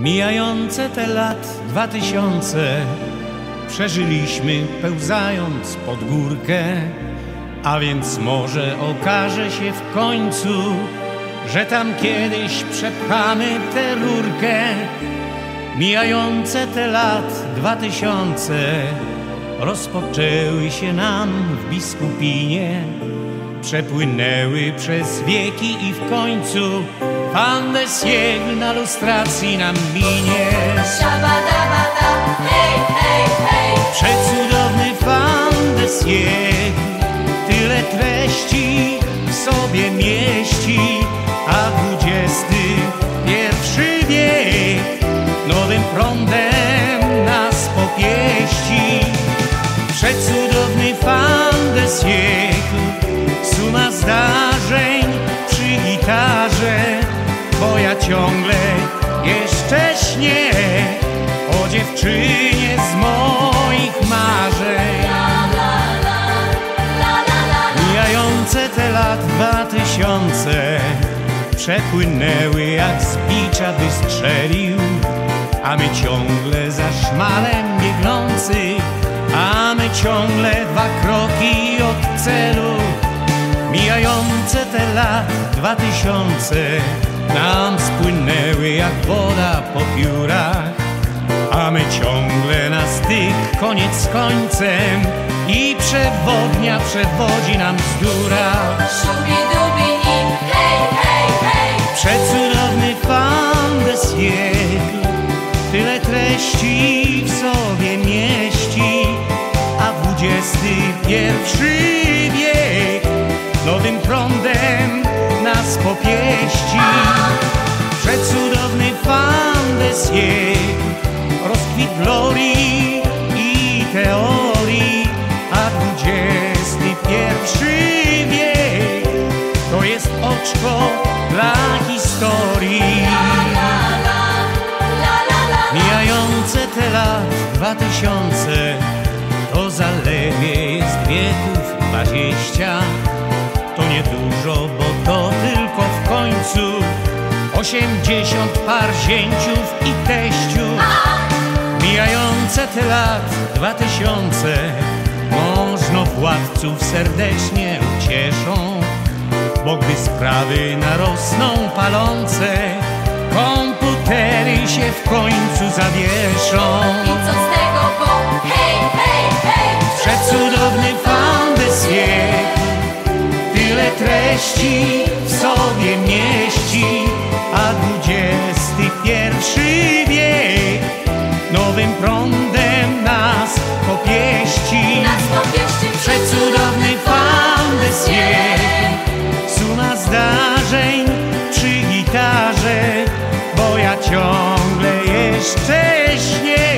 Mijające te lat dwa tysiące przeżyliśmy pełzając pod górkę, a więc może okaże się w końcu, że tam kiedyś przepchamy tę rurkę. Mijające te lat dwa tysiące rozpoczęły się nam w biskupinie, przepłynęły przez wieki i w końcu Pan de Siegl na lustracji nam minie. Szabadabada, hej, hej, hej Przecudowny Pan de Siegl tyle treści w sobie mieści, a dwudziesty pierwszy wiek nowym prądem nas popieści. Przecudowny Pan de Siegl, suma zdarzeń przy gitarze, ciągle jeszcze śnię o dziewczynie z moich marzeń. Mijające te lat dwa tysiące Przepłynęły jak z bicza wystrzelił A my ciągle za szmalem biegnący A my ciągle dwa kroki od celu Mijające te lat dwa tysiące Nam spłynęły jak woda po piórach a my ciągle na styk, koniec z końcem. I przewodnia przewodzi nam bzdura. Szubi-dubi i hej, hej, hej. Przecudowny Pan de Siegl Tyle treści w sobie mieści A dwudziesty pierwszy wiek. Nowym prądem nas popieści oczko dla historii. Mijające te lat dwa tysiące To zaledwie jest wieków dwadzieścia. To niedużo, bo to tylko w końcu Osiemdziesiąt par zięciów i teściów Mijające te lat dwa tysiące Można władców serdecznie ucieszą Bo gdy sprawy narosną palące. Komputery się w końcu zawieszą. I co z tego, bo hej, hej, hej. Przecudowny Fan Siècle Tyle treści w sobie mieści zdarzeń przy gitarze Bo ja ciągle jeszcze śnię